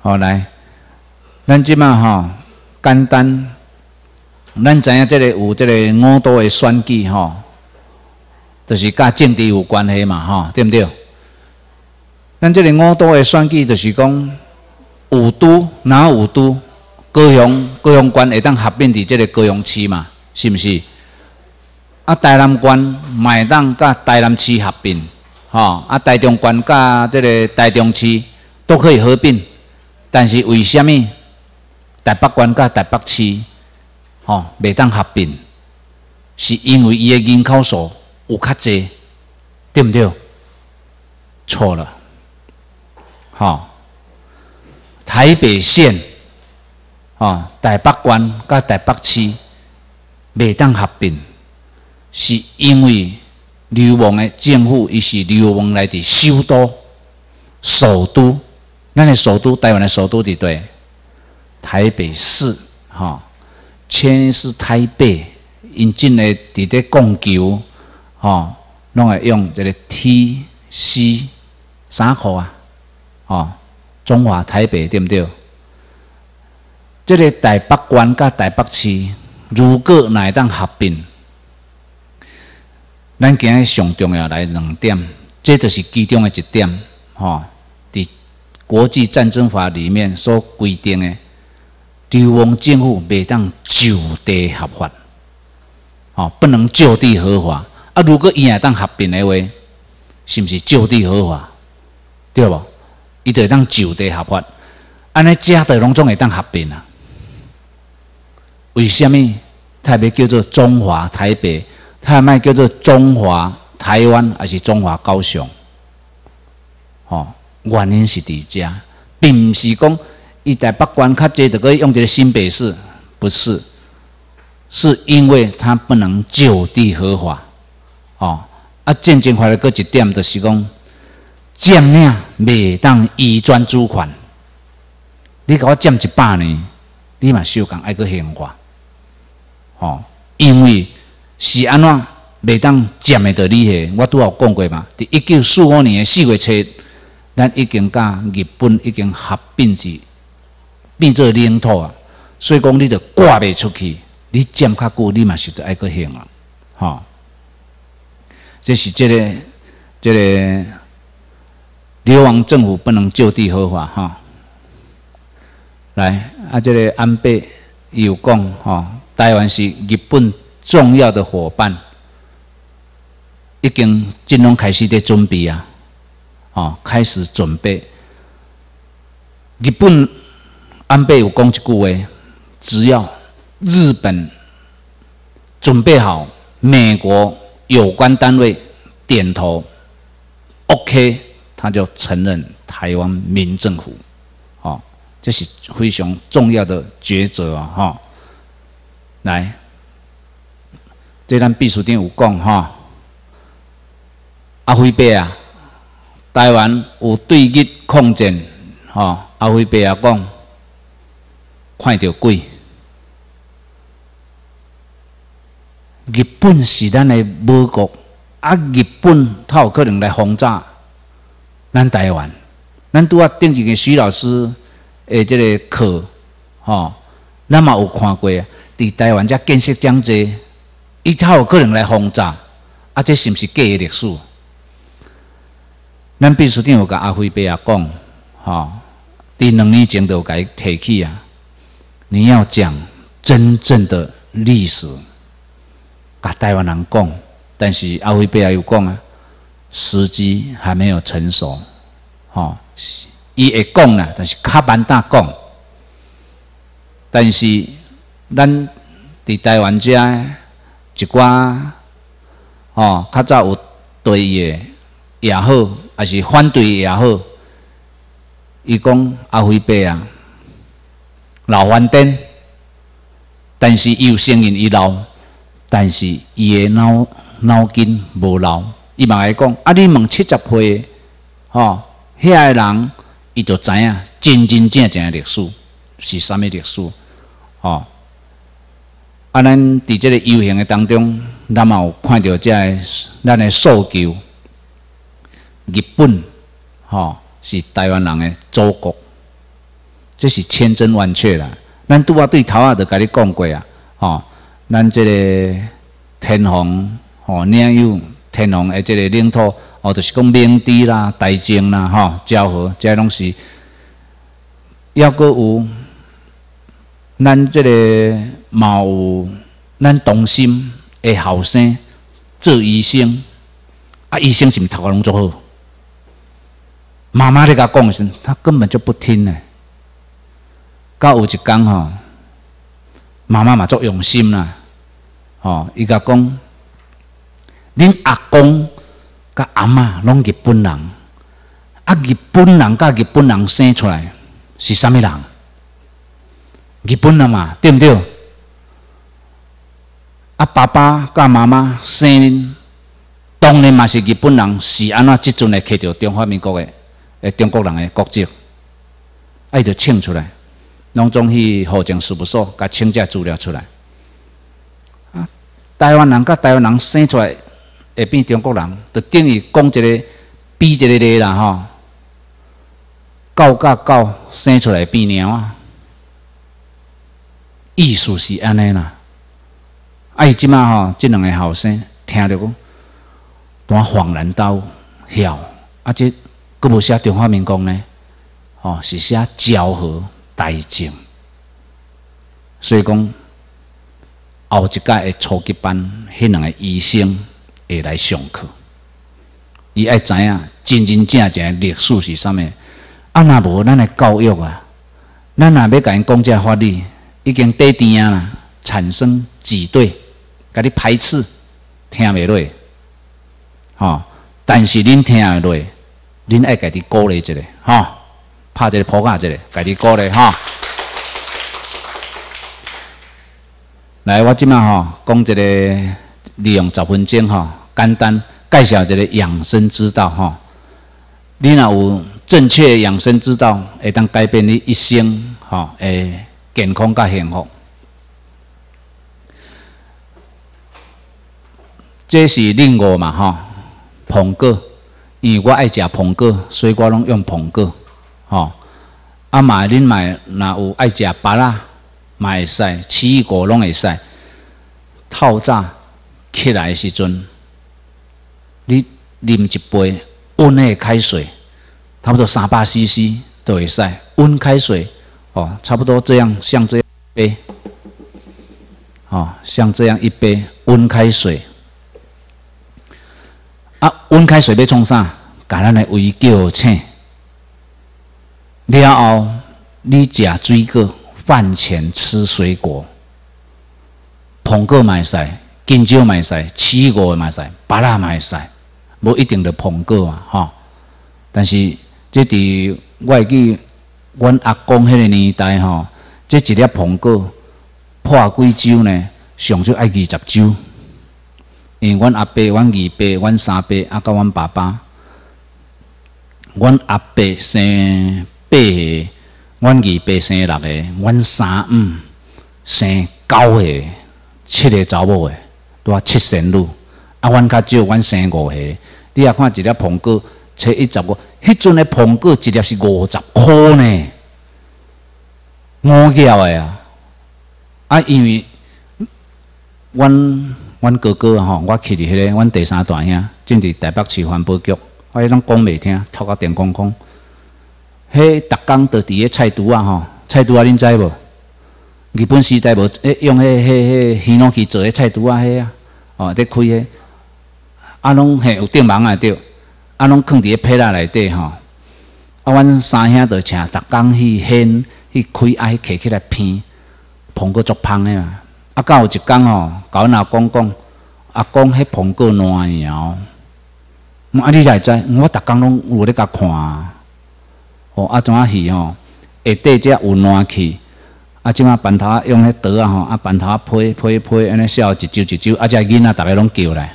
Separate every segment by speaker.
Speaker 1: 好来，咱即嘛吼简单，咱知影即个有即个五都的选举吼，就是甲政治有关系嘛吼，对毋对？咱即个五都的选举，就是讲五都哪五都？高雄高雄县会当合并伫即个高雄市嘛？是毋是？啊，台南县嘛会当甲台南市合并，吼啊，台中县甲即个台中市都可以合并，但是为虾米台北县甲台北市吼袂当合并？是因为伊的人口数有较济，对毋对？错了，吼，台北县。哦，台北县甲台北市未当合并，是因为流亡的政府，伊是流亡来伫首都、首都，咱的首都，台湾的首都伫对，台北市，哈，迁是台北，因进来伫咧供求，哈，拢会用这个 T C 三号啊，哦，中华台北对不对？这个台北县甲台北市，如果会当合并，咱今日上重要来两点，这就是其中的一点，吼。国际战争法里面所规定的，流亡政府袂当就地合法，哦，不能就地合法。啊，如果伊也当合并的话，是毋是就地合法？对无？伊就当就地合法，安尼遮的拢总会当合并啊。为什么特别叫做中华台北？他卖叫做中华台湾，还是中华高雄？哦，原因是伫遮，并毋是讲伊在北关较济就可以用这个新北市，不是，是因为它不能就地合法。哦，啊，渐渐法的个一点就是讲，占领未当移转主权。你甲我占一百年，你嘛受讲爱个刑罚。吼，因为是安怎袂当占的道理个，我拄有讲过嘛。伫一九四五年四月初，咱已经甲日本已经合并是变做领土啊，所以讲你就挂袂出去，你占较久，你嘛是得爱个行啊，吼。这是这个这个流亡政府不能就地合法哈。来啊，这个安倍有讲吼。台湾是日本重要的伙伴，已经尽量开始在准备啊，哦，开始准备。日本安倍有讲一句话：只要日本准备好，美国有关单位点头，OK，他就承认台湾民政府。哦，这是非常重要的抉择啊！哈。来，这咱秘书长有讲哈，阿辉伯啊，台湾有对日抗战，吼，阿辉伯啊讲，看到鬼，日本是咱的母国，啊，日本他有可能来轰炸咱台湾，咱拄啊顶一个徐老师诶，这个课，吼，咱嘛有看过啊。伫台湾遮建设这样济，伊才有可能来轰炸，啊，这是毋是假的历史？咱秘书长有甲阿辉伯啊讲，吼，伫两年前就甲伊提起啊，你要讲真正的历史，甲台湾人讲，但是阿辉伯也有讲啊，时机还没有成熟，吼，伊会讲啦，但是较慢大讲，但是。咱伫台湾遮一寡吼，较早有对的也好，还是反对也好，伊讲阿辉伯啊，老翻颠，但是伊有承认伊老，但是伊的脑脑筋无老。伊嘛会讲，啊，你问七十岁吼，遐个人伊就知影真真正正的历史是啥物历史，吼。啊，咱伫即个游行的当中，咱嘛有看到即个咱的诉求。日本，吼是台湾人的祖国，这是千真万确啦。咱拄啊对头啊，就甲你讲过啊，吼，咱即个天皇吼领有天皇的即个领土，哦，就是讲明治啦、大政啦、吼、昭和，这拢是，抑阁有咱即个嘛有咱同心的后生做医生，啊，医生是毋是头壳拢做好？妈妈咧甲讲时，他根本就不听呢。到有一天吼，妈妈嘛足用心啦，吼，伊甲讲，恁阿公甲阿嬷拢日本人，啊，日本人甲日本人生出来是啥物人？日本人嘛，对毋对？啊，爸爸甲妈妈生，当然嘛是日本人，是安怎即阵会摕着中华民国诶？诶，中国人诶国籍，伊着请出来，拢总去户政事务所，甲请这资料出来。啊，台湾人甲台湾人生出来会变中国人，就等于讲一个比一个例啦吼。狗甲狗生出来变猫啊，意思是安尼啦。啊，伊即马吼，即两个后生听着讲，当恍然大晓，啊，即。佫无写中华民国呢？哦，是写昭和大正。所以讲，后一届的初级班，迄两个医生会来上课。伊爱知影真真正正历史是啥物？啊，若无咱的教育啊，咱若要甲因讲遮法律，已经底定啊啦，产生挤兑，甲你排斥，听袂落。吼，但是恁听会落。恁爱家己鼓励一下，吼，拍一个扑克一下，家己鼓励，吼。来，我即摆吼讲一个，利用十分钟吼，简单介绍一个养生之道，吼。你若有正确养生之道，会当改变你一生，吼，诶，健康甲幸福。这是另外嘛，吼，苹果。因为我爱食苹果，所以我拢用苹果，吼。啊，嘛恁买若有爱食芭乐，嘛会使，奇异果拢会使。透早起来时阵，你啉一杯温的开水，差不多三百 CC 都会使。温开水，哦，差不多这样，像这样杯，哦，像这样一杯温开水。温开水要创啥？甲咱的胃叫醒。了后，你食水果，饭前吃水果，苹果买使，金蕉买使，奇异果买使，芭乐买使，无一定着苹果嘛，吼。但是，这伫我会记，阮阿公迄个年代吼，这一粒苹果破几周呢？上少爱二十周。因为阮阿伯、阮二伯、阮三伯，啊，甲阮爸爸，阮阿伯生八个，阮二伯生六个，阮三五生九个，七个查某个，拄七仙女。啊，阮较少，阮生五个。你也看一粒苹果，切一十五，迄阵的苹果一粒是五十箍呢，五角的啊！啊，因为阮。阮哥哥吼，我去伫迄个，阮第三大兄，正伫台北市环保局，我迄种讲袂听，透到电讲讲，迄逐工都伫个菜厨啊吼，菜厨啊，恁知无？日本时代无诶，用迄迄迄鱼龙去做迄菜厨啊，迄啊，哦，伫开迄，啊，拢嘿有电网啊着，啊，拢囥伫个皮仔内底吼，啊，阮三兄着请逐工去掀去开，啊，去摕起来片，碰过足芳诶嘛。啊，到有一工吼，甲阮阿公讲，阿公迄苹果烂摇，啊，你才知，我逐工拢有咧甲看，哦，啊，怎啊是吼？下底只有烂去，啊，即马 bàn 头用迄刀啊吼，啊，bàn 头批批批，安尼削一揪一揪，啊，只囡仔逐个拢叫来，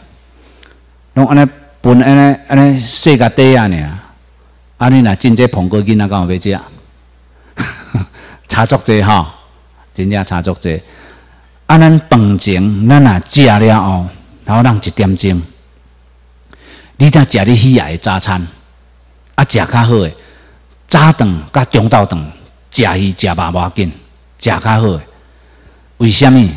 Speaker 1: 拢安尼分安尼安尼细甲底啊尔，啊，你若真这苹果囡仔敢有要食？差足济吼，真正差足济。啊，咱饭前，咱若食了后，然后咱一点钟，你才食你喜爱的早餐。啊，食较好诶，早顿甲中昼顿食鱼食肉无要紧，食较好。为虾米？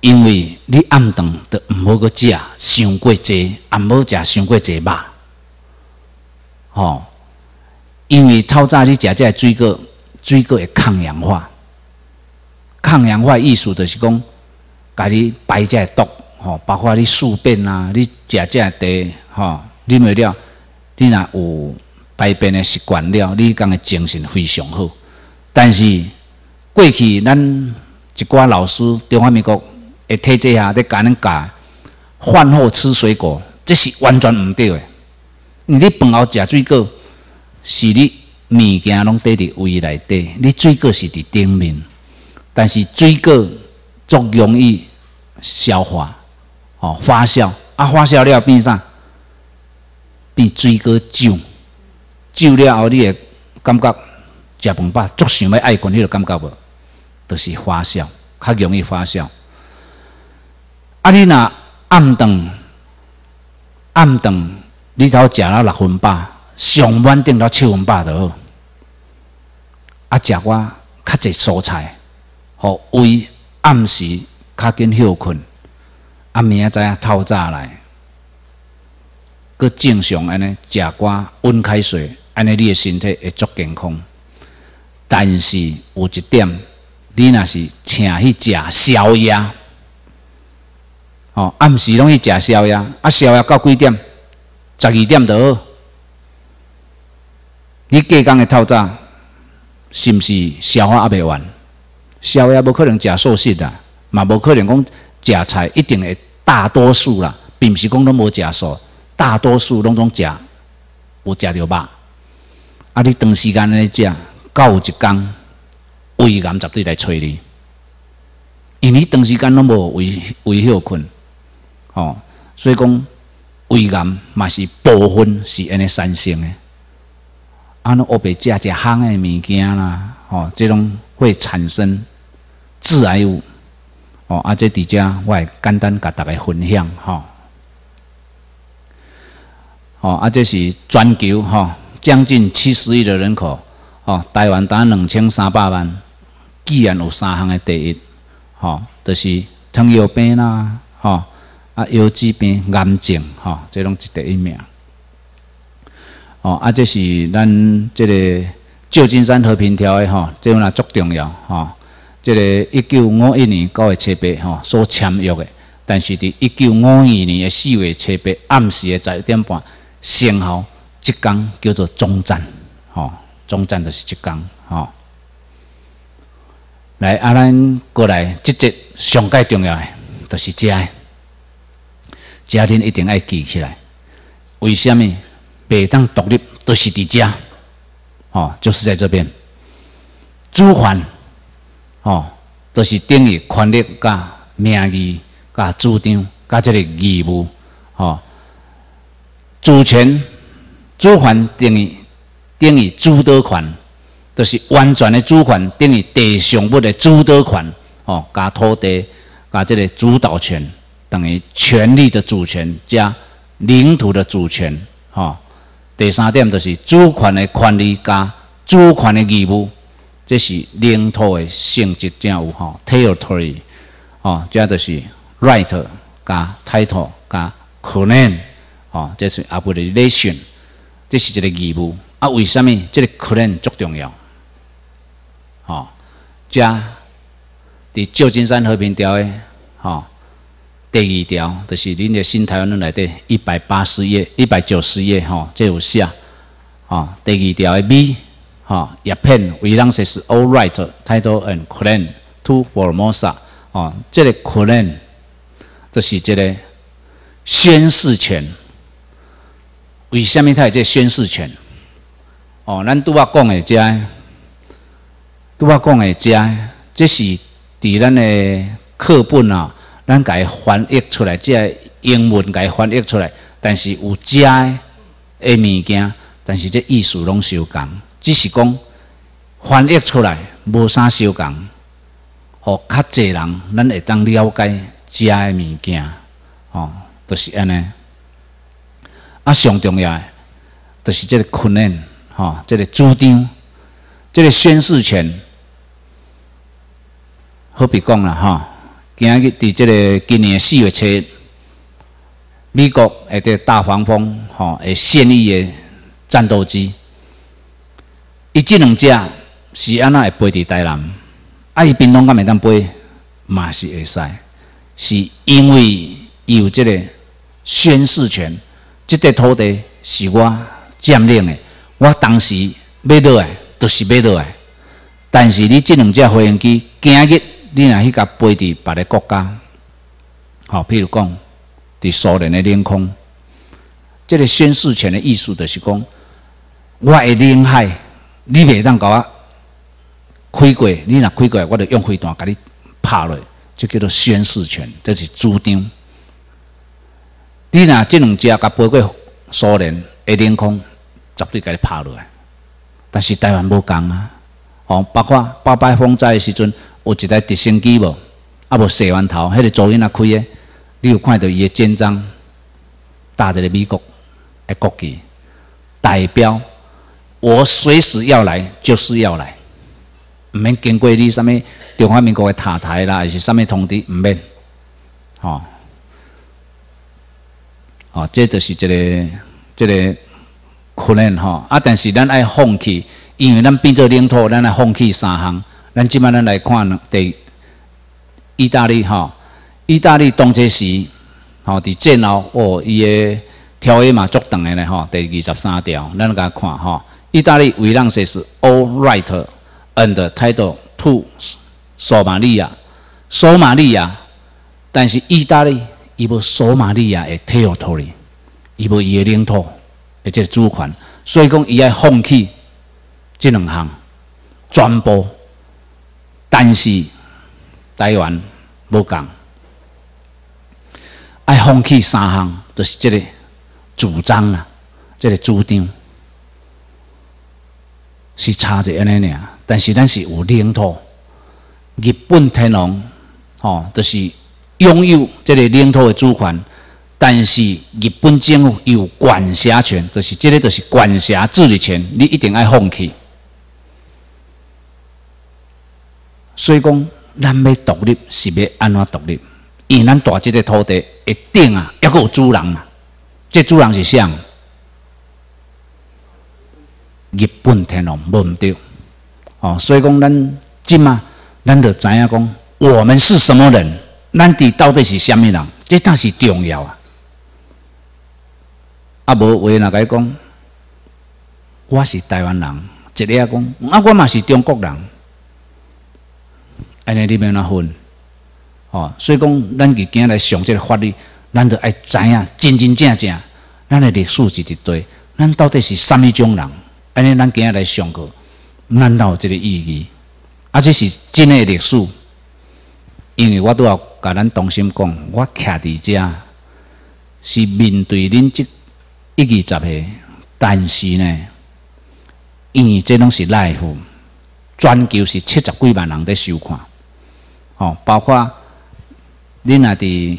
Speaker 1: 因为你暗顿都毋好阁食伤过济，也毋好食伤过济肉。吼，因为透早你食这水果，水果会抗氧化。抗氧化意思就是讲，甲你排这毒，吼，包括你宿便啊，你食这茶，吼，啉袂了，你若有排便的习惯了，你讲的精神非常好。但是过去咱一寡老师，中华民国会体制下，咧教恁教饭后吃水果，这是完全毋对的。你饭后食水果，是你物件拢伫伫胃内底，你水果是伫顶面。但是水果足容易消化，哦，发酵啊，发酵了变啥？变水果酒，酒了后你会感觉食饭饱，足想要爱困，你就感觉无？就是发酵，较容易发酵。啊，你若暗顿暗顿，你只要食了六分饱，上晚顶到七分饱就好。啊，食我较济蔬菜。哦，为暗时较紧休困，啊明仔载透早来，佮正常安尼食寡温开水，安尼你诶身体会足健康。但是有一点，你若是请去食宵夜，哦暗时拢去食宵夜，啊宵夜到几点？十二点就好。你过工诶透早，是毋是消化还袂完？宵夜无可能食素食啦，嘛无可能讲食菜，一定会大多数啦，并毋是讲拢无食素，大多数拢总食有食着肉。啊，你长时间安尼食，到有一工胃癌绝对来找你，因为你长时间拢无胃胃休困，哦，所以讲胃癌嘛是部分是安尼产生的。啊，那乌白食食香的物件啦，哦，这种会产生。致癌物哦，啊，这伫遮我会简单甲大家分享吼。哦，啊，这是全球吼将近七十亿的人口哦，台湾达两千三百万，既然有三项的第一，吼，就是糖尿病啦，吼，啊，腰子病、癌症，吼，这拢是第一名。哦，啊，这是咱这个旧金山和平条约吼，这种也足重要吼。这个一九五一年九月七八吼所签约的，但是伫一九五二年的四月七八暗时的十一点半先后，即工叫做终战，吼，终战就是即工，吼。来，啊，咱过来，即节上界重要的，就是食的，家庭一定爱记起来。为什么？北当独立都是伫遮，哦，就是在这边，主权。哦，都是等于权力、甲名义、甲主张、甲这个义务。哦，主权、主权等于等于主导权，就是完全的主权等于地上物的主导权。哦，加土地、加这个主导权，等于权力的主权加领土的主权。哦，第三点就是主权的权利加主权的义务。这是领土的性质，正有吼，territory，哦，这就是 right 加 title 加 claim，哦，这是 obligation，这是一个义务。啊，为什么这个 claim 足重要？哦，加伫旧金山和平条约，吼，第二条就是恁的新台湾人内底一百八十页、一百九十页，吼，这有写，哦，第二条的 B。哈，叶片为当时是 all right title and claim to Formosa。哦，这个 claim 就是这个宣誓权。为什么它有这宣誓权？哦，咱拄啊讲的这，拄啊讲的这，这是伫咱的课本啊，咱甲伊翻译出来，这英文甲伊翻译出来，但是有这的物件，但是这意思拢相共。只是讲翻译出来无啥相共，互较济人咱会当了解遮个物件，吼，就是安尼。啊，上重要诶，就是即个困难，吼，即个主张，即个宣誓权，好比讲啦哈，今日伫即个今年四月初，美国诶个大黄蜂吼诶现役诶战斗机，伊即两只是安那会飞伫台南，啊伊平东敢会当飞，嘛是会使，是因为伊有这个宣誓权，即块土地是我占领的，我当时买落来。都是买落来，但是你这两只飞行机，今日你若去甲飞伫别个国家，好，譬如讲，伫苏联的领空，这个宣誓权的意思就是讲，我的领海，你袂当甲我开过，你若开过，我就用飞弹甲你拍落，就叫做宣誓权，这是主张。你若这两只甲飞过苏联的领空，绝对甲你拍落来。但是台湾无共啊，哦，包括八百风灾的时阵，有一台直升机无，啊无射完头，迄个左音啊开的，你有看到伊的肩章，打一个美国的国旗，代表我随时要来，就是要来，毋免经过你啥物中华民国的塔台啦，还是啥物通知，毋免，哦，哦，这就是一个，这个。可能吼，啊！但是咱爱放弃，因为咱变做领土，咱爱放弃三项。咱即摆咱来看第意大利吼，意大利当这时吼，伫战后哦，伊个条约嘛足长的咧吼，第二十三条，咱甲看吼，意大利为让说是 all right and title to 索马利亚，索马利亚，但是意大利伊无索马利亚的 territory，伊无伊的领土。而且主权，所以讲伊爱放弃这两项全部，但是台湾无讲，爱放弃三项，就是这个主张啊，这个主张是差者安尼尔，但是咱是有领土，日本天皇吼，就是拥有这个领土的主权。但是日本政府有管辖权，就是这个，就是管辖治理权，你一定要放弃。所以讲，咱要独立是要安怎独立？因为咱大这个土地一定啊，要有主人嘛。这主人是谁？日本天皇无毋对。哦，所以讲，咱即嘛，咱就知影讲，我们是什么人？咱伫到底是虾米人？这才是重要啊。啊，无话哪个讲？我是台湾人，一个啊讲，啊，我嘛是中国人，安尼你要哪分？哦，所以讲，咱今日来上即个法律，咱就爱知影真真正正，咱的历史是一对，咱到底是什么种人？安尼咱今日来上课，难道有这个意义？啊，这是真诶历史，因为我都要甲咱同心讲，我徛伫遮，是面对恁即。一二十岁，但是呢，因为这拢是 life，全球是七十几万人在收看，哦，包括恁若伫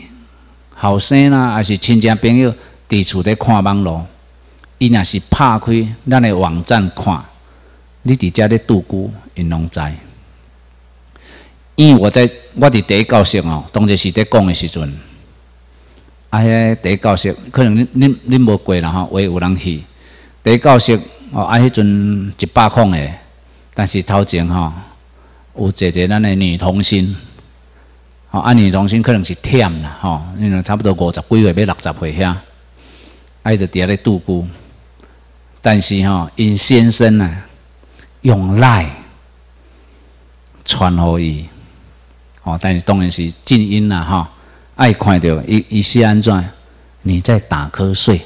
Speaker 1: 后生啦，还是亲戚朋友伫厝伫看网络，伊若是拍开咱的网站看，你伫遮咧度孤，因拢知。因为我在我伫第一教室哦，当时是伫讲的时阵。啊，迄第一教室可能恁恁恁无过啦吼，会有人去。第一教室哦，啊，迄阵一百空诶，但是头前吼有一个咱的女童星，吼啊女童星可能是忝啦吼，因为差不多五十几岁要六十岁遐，啊伊就伫遐咧度孤。但是吼因先生啊用赖传互伊，吼，但是当然是静音啦吼。爱看到伊伊是安怎？你在打瞌睡？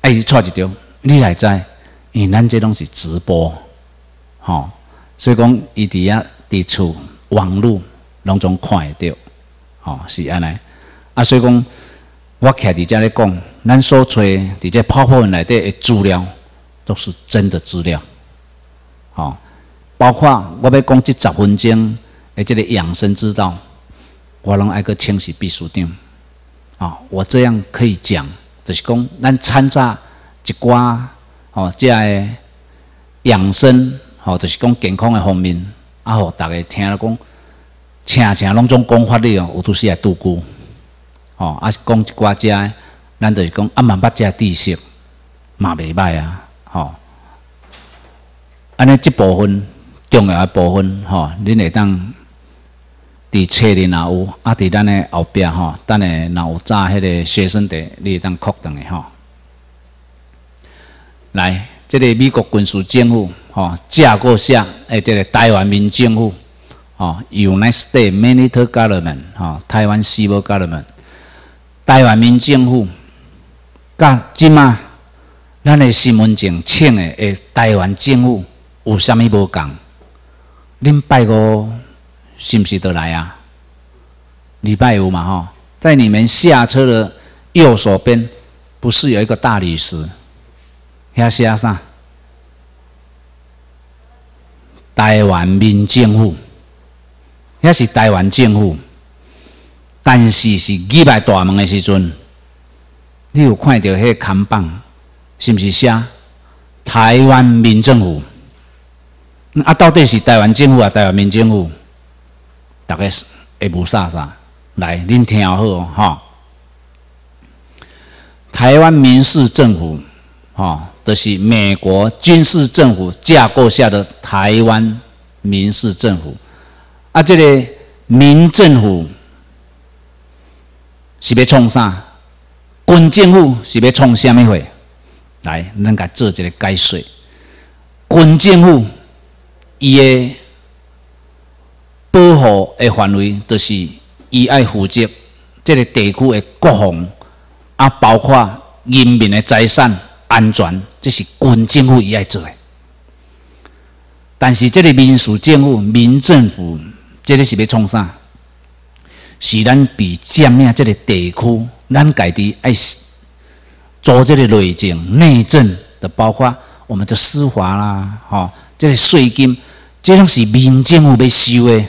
Speaker 1: 爱错一条，你来知？因为咱这拢是直播，吼，所以讲伊伫遐伫厝网络拢总看会到，吼是安尼。啊，所以讲我徛伫遮咧讲，咱所揣伫这泡泡内底的资料都是真的资料，吼，包括我要讲这十分钟的这个养生之道。我拢爱个清洗秘书长，哦，我这样可以讲，就是讲咱掺杂一寡哦，这样养生吼，就是讲健康的方面，啊，吼，大家听了讲，请请拢种讲法哩哦，有都是来度过，吼，啊是，讲一寡遮，咱就是讲啊，嘛捌遮知识，嘛袂歹啊，吼，安尼即部分重要的部分，吼，恁会当。伫册里若有，啊！伫咱的后壁吼，等下若有早迄个学生地，你会当扩动的吼。来，即个美国军事政府吼，架构下诶，即个台湾民政府吼，United States Military Government 吼，台湾 Civil Government，台湾民政府，甲即马咱的身份证请的诶，台湾政府有啥物无共？恁拜五？是不是得来啊？礼拜五嘛，吼，在你们下车的右手边，不是有一个大理石？遐写啥？台湾民政府，遐是台湾政府，但是是礼拜大门的时阵，你有看到迄看板？是不是写台湾民政府？啊，到底是台湾政府啊，台湾民政府？大概是会无啥啥，来，恁听好哦，哈。台湾民事政府，哈，就是美国军事政府架构下的台湾民事政府。啊，这个民政府是要创啥？军政府是要创啥物货？来，咱甲做一个解说。军政府伊个。保护的范围，就是伊爱负责这个地区的国防，啊，包括人民的财产安全，这是军政府伊爱做。但是这个民属政府、民政府，这个是要创啥？是咱比占领这个地区，咱家己爱做这个内政、内政的，包括我们的司法啦，吼，这个税金，这种是民政府要收的。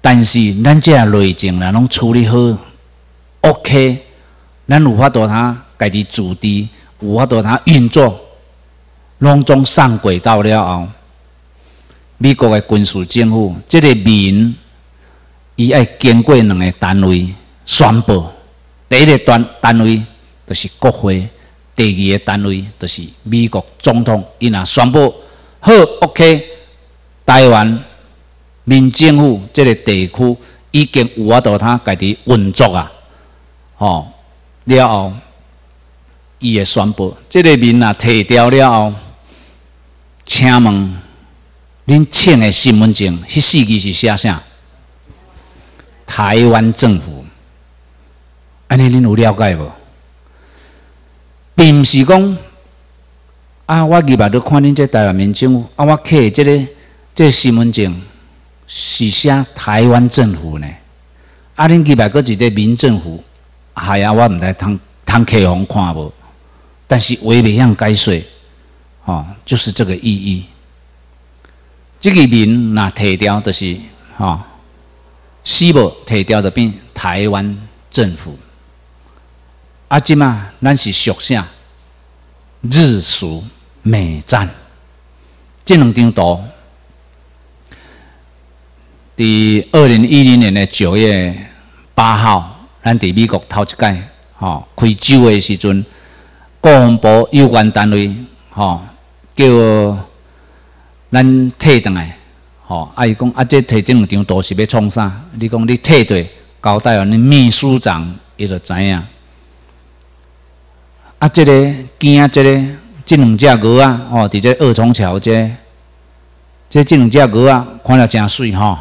Speaker 1: 但是咱这内政若拢处理好，OK，咱有法度他家己主地，有法度他运作，拢总上轨道了后，美国的军事政府，这个民，伊爱经过两个单位宣布，第一个单单位就是国会，第二个单位就是美国总统，伊若宣布好 OK，台湾。民政府这个地区已经有法度他家己运作啊，吼了后，伊会宣布，这个民啊摕掉了后，请问恁请的身份证，迄四字是写啥？台湾政府，安尼恁有了解无？并毋是讲啊，我入来都看恁这台湾民政府，啊，我刻这个这身份证。是写台湾政府呢？啊，恁几百个一个民政府，系啊，我毋知通通客户看无。但是话袂晓解说，吼，就是这个意义。这个民若提掉，就是吼，西部提掉的变台湾政府。啊，即嘛，咱是属下？日属美战，这两张图。伫二零一零年的九月八号，咱伫美国头一届吼开酒的时阵，国防部有关单位吼叫咱退转来，吼啊伊讲啊这摕这两张图是要创啥？你讲你退对交代完，你秘书长伊就知影。啊，这个惊这个这两只鹅啊，吼伫这二重桥这，这这两只鹅啊，看了真水吼。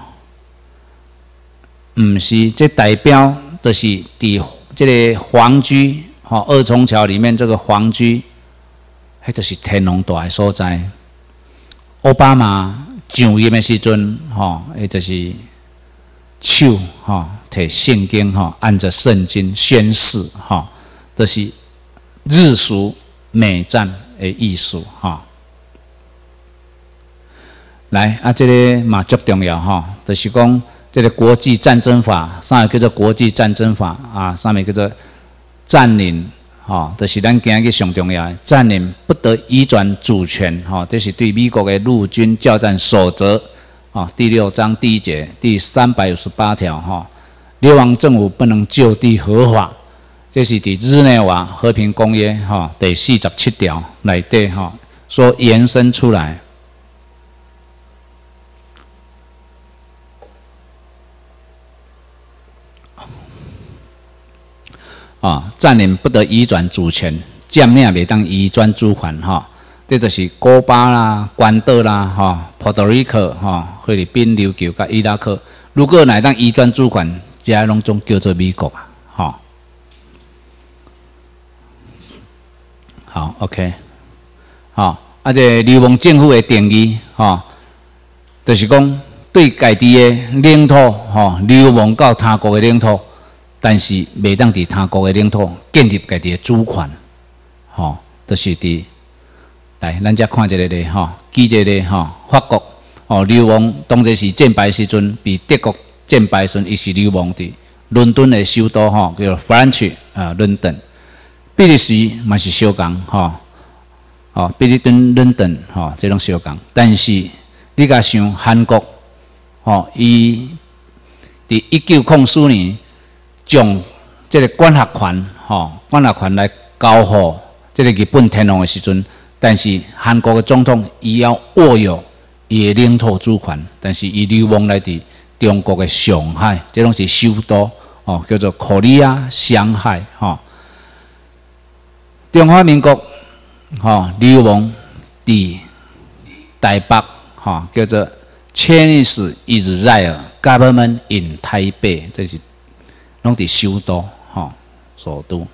Speaker 1: 毋是，这代表就是伫这个皇居吼二重桥里面这个皇居，迄就是天龙大的所在。奥巴马上任的时阵，吼，也就是手吼摕圣经吼，按着圣经宣誓吼，就是日俗美战的艺术吼。来啊，这个嘛足重要吼，就是讲。这个国际战争法上面叫做国际战争法啊，上面叫做占领吼，就是咱今日上重要的，占领不得移转主权，吼，这是对美国的陆军交战守则，啊，第六章第一节第三百五十八条，哈，流亡政府不能就地合法，这是伫日内瓦和平公约，哈，第四十七条来对，哈，说延伸出来。啊，占领不得移转主权，占领未当移转主权，哈，这就是古巴啦、关岛啦、哈、波多黎各、哈、菲律宾、琉球、甲伊拉克，如果乃当移转主权，这拢总叫做美国啊，哈。好，OK，好，啊，这流亡政府的定义，哈，就是讲对家己的领土，哈，流亡到他国的领土。但是未当伫他国的领土建立家己的主权，吼，都是伫来，咱再看一个咧，吼，记者咧，吼，法国，哦，流亡当时是战败时阵，被德国战败时阵，伊是流亡伫伦敦的首都，吼，叫做 French 啊，伦敦。比利时嘛是小港，吼，哦，比利敦伦敦，吼，这种小港。但是你甲想韩国，吼，伊伫一九零四年。将这个管辖权，吼，管辖权来交互这个日本天皇的时阵，但是韩国的总统伊要握有伊的领土主权，但是伊流亡来自中国的上海，这拢是首都，哦，叫做科里亚上海，吼。中华民国，吼，流亡伫台北，吼，叫做 Chinese Israel Government in Taipei，这是。拢伫首都，吼，首都。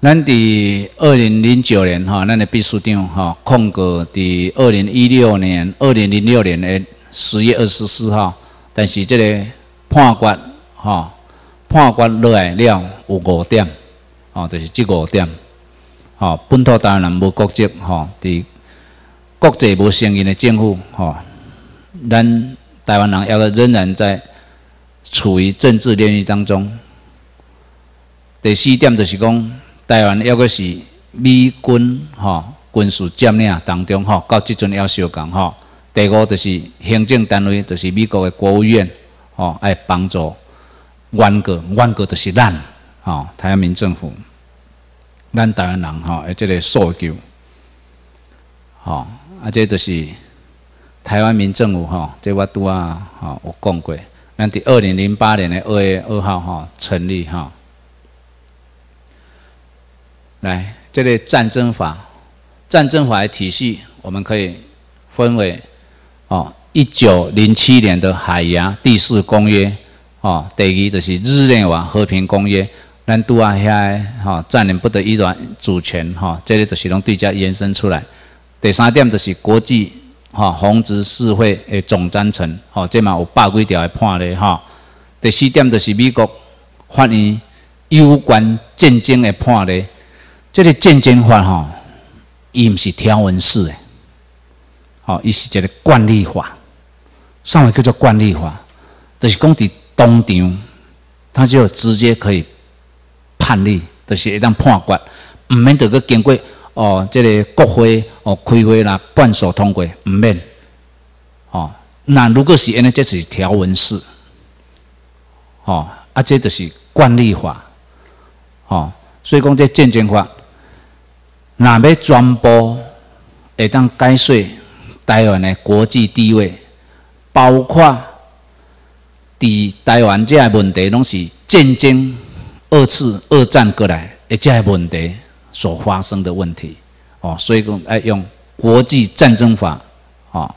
Speaker 1: 咱伫二零零九年，吼，咱的秘书长，吼，控过伫二零一六年、二零零六年的十月二十四号，但是这个判决，吼，判决落来了有五点，吼，就是这五点，吼，本土台湾人无国籍，吼，伫国际无承认的政府，吼，咱台湾人要仍然在。处于政治联姻当中。第四点就是讲，台湾抑个是美军吼军事占领当中吼，到即阵要小讲吼。第五就是行政单位，就是美国的国务院吼，爱帮助援国，援国就是咱吼，台湾民政府，咱台湾人吼，诶，即个诉求，吼，啊，这就是台湾民政府吼，这我拄啊吼有讲过。那第二零零八年的二月二号哈成立哈，来这个战争法，战争法的体系我们可以分为哦，一九零七年的海牙第四公约哦，第二就是日内瓦和平公约，咱拄啊遐哈占领不得一转主权哈，这里就是从对家延伸出来，第三点就是国际。哈，红十字会的总章程，吼，这嘛有百几条的判例，哈。第四点就是美国法院有关战争的判例，这个战争法，吼，伊毋是条文式的，吼，伊是一个惯例法。上回叫做惯例法，就是讲伫当场，他就直接可以判例，就是一旦判决，毋免得个经过。哦，这个国会哦开会啦，半数通过唔免。哦，那如果是安尼，这是条文式。哦，啊，这就是惯例化。哦，所以讲这渐进法，若要传播，会当解说台湾的国际地位，包括伫台湾这个问题，拢是战争二次二战过来的这个问题。所发生的问题，哦，所以讲爱用国际战争法，哦，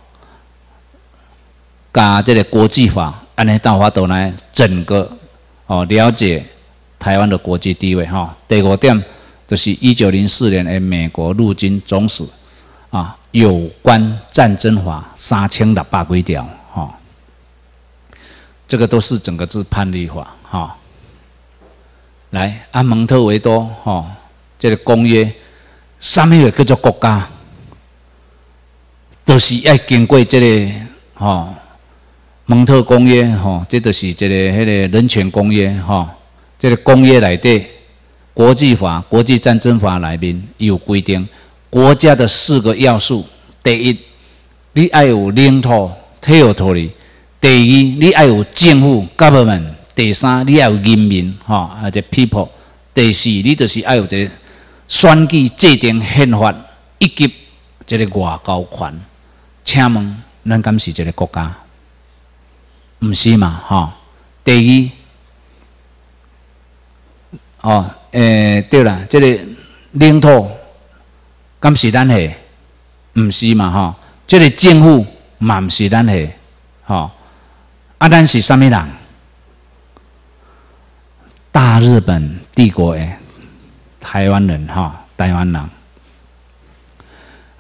Speaker 1: 加这个国际法，安尼大法度来整个哦了解台湾的国际地位，哈。第五点就是一九零四年的美国陆军总署啊有关战争法三千六百几条，哈，这个都是整个是判例法，哈。来，阿蒙特维多，哈。这个公约，什么个叫做国家？都是要经过这个吼蒙特公约吼，这都是这个迄个人权公约吼，这个公约内底，国际法、国际战争法内面有规定，国家的四个要素：第一，你爱有领土 （territory）；第二，你爱有政府 （government）；第三，你要有人民（哈，啊，这 people）；第四，你就是爱有这选举制定宪法以及这个外交权。请问，咱敢是一个国家？毋是嘛？哈。第二，哦，诶，对啦，这个领土敢是咱的？毋是嘛？哈。这个政府嘛毋是咱的？哈。啊，咱是啥物人？大日本帝国的台湾人，哈，台湾人。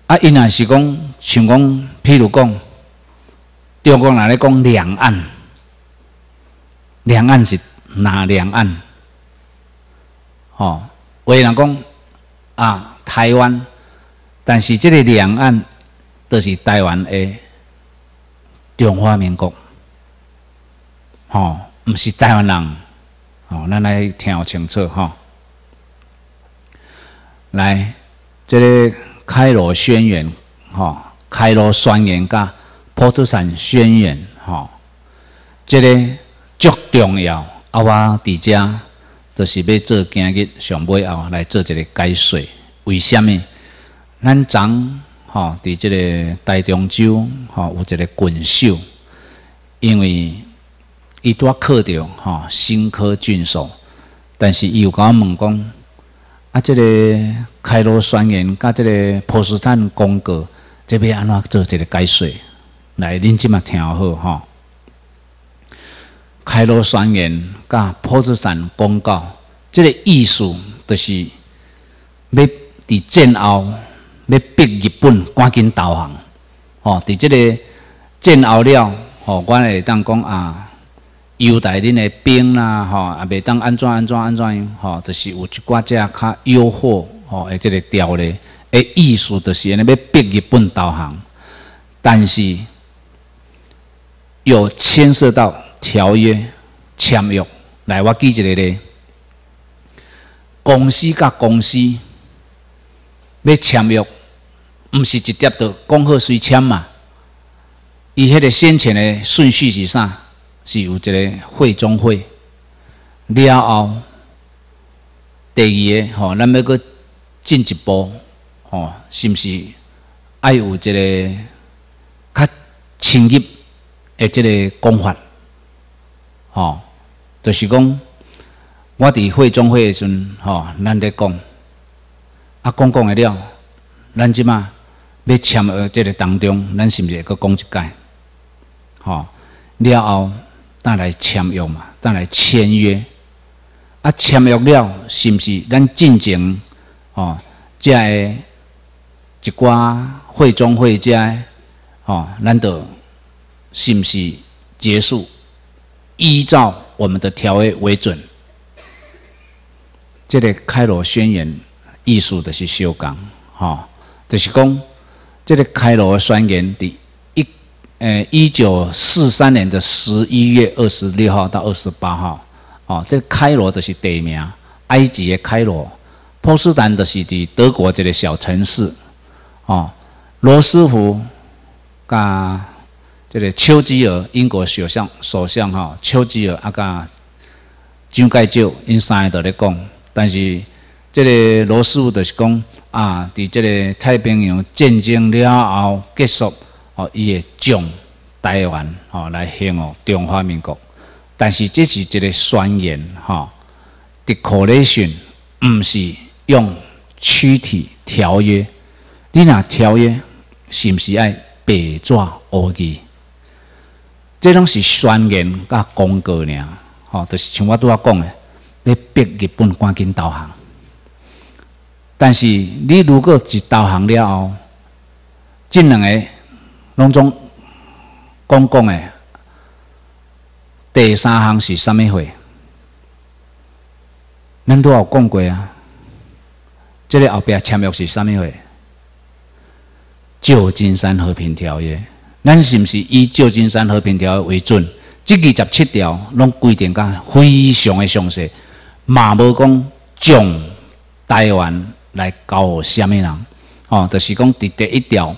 Speaker 1: 啊，因若是讲，像讲，譬如讲，中国哪咧讲两岸？两岸是哪两岸？哦，有人讲啊，台湾，但是这个两岸都是台湾的中华民国，哦，毋是台湾人，哦，咱来听清楚哈。来，这个开罗宣言，哈，开罗宣言甲波特山宣言，哈，这个。足重要，啊！我伫遮就是要做今日上尾后来做一个解说。为虾米？咱昨吼伫即个大中州吼有一个郡守，因为伊拄考着吼新科郡守，但是伊有甲我问讲，啊，即个开罗宣言甲即个波斯坦公告，这要安怎做一个解说？来，恁即嘛听好吼。开罗宣言甲波斯坦公告，这个意思就是要伫战后要逼日本赶紧投降。哦，伫这个战后了，哦，我会当讲啊，优待恁的兵啦，吼，也袂当安怎安怎安怎样，吼，就是有一寡只较诱惑，吼，诶，这个条例诶意思就是安尼要逼日本投降，但是有牵涉到。条约签约，来我记一个咧。公司甲公司要签约，毋是直接就讲好随签嘛。伊迄个先前的顺序是啥？是有一个会中会了后，第二个吼，咱要搁进一步吼，是毋是爱有一个较深入的即个讲法？吼，就是讲，我伫会中会的时阵，吼，咱咧讲，啊，讲讲会了，咱即马要签约即个当中，咱是毋是会搁讲一解？吼，了后再来签约嘛，再来签约，啊，签约了，是毋是咱进前，吼，即个一寡会中会即个，吼，咱着是毋是结束？依照我们的条约为准，这个开罗宣言意思的是修改，哈，就是讲这个开罗宣言的，呃，一九四三年的十一月二十六号到二十八号，哦，这开罗的是地名，埃及的开罗，波斯坦的是伫德国这个小城市，哦，罗斯福，加。这个丘吉尔，英国首相，首相哈，丘吉尔啊，甲蒋介石因三个在咧讲，但是这个罗斯福就是讲啊，伫这个太平洋战争了后结束，哦，伊会将台湾哦来兴哦中华民国，但是这是一个宣言哈，declaration 毋是用躯体条约，你若条约是毋是爱白纸黑字？这种是宣言甲公告尔，吼，就是像我拄仔讲的，要逼日本赶紧投降。但是你如果是投降了后，即两个拢总讲讲的，第三项是啥物货？咱都有讲过啊。这个后壁签约是啥物货？旧金山和平条约。咱是毋是以旧金山和平条约为准？即二十七条拢规定甲非常诶详细，嘛无讲将台湾来交互虾米人，吼，就是讲伫第一条，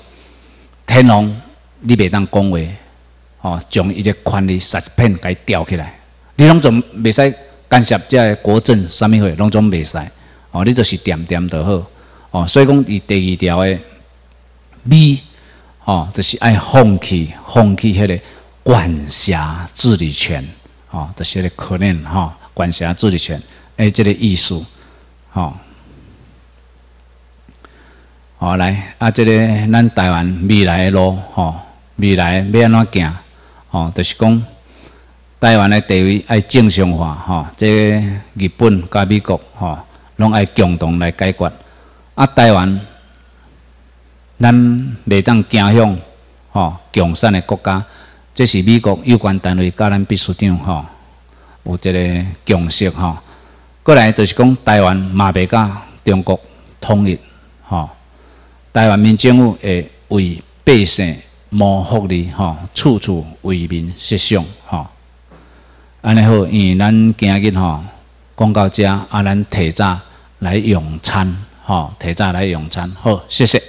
Speaker 1: 天皇你袂当讲话，吼，将伊个权力 suspend 甲伊吊起来，你拢总袂使干涉即个国政啥物货，拢总袂使，哦，你就是点点就好，哦，所以讲伊第二条诶，美，吼，就是爱放弃放弃迄个管辖治理权，吼，就是迄个可能，吼，管辖治理权，诶，即个意思，吼。好来，啊，即个咱台湾未来的路，吼，未来要安怎行？吼，就是讲台湾的地位爱正常化，吼，即个日本甲美国，吼，拢爱共同来解决。啊，台湾咱袂当走向，吼，共产的国家，这是美国有关单位甲咱秘书长，吼，有一个共识，吼。过来就是讲台湾嘛袂甲中国统一，吼。台湾民政府会为百姓谋福利，吼，处处为民设想，吼。安尼好，因为咱今日吼讲到遮，啊，咱提早来用餐，吼，提早来用餐，好，谢谢。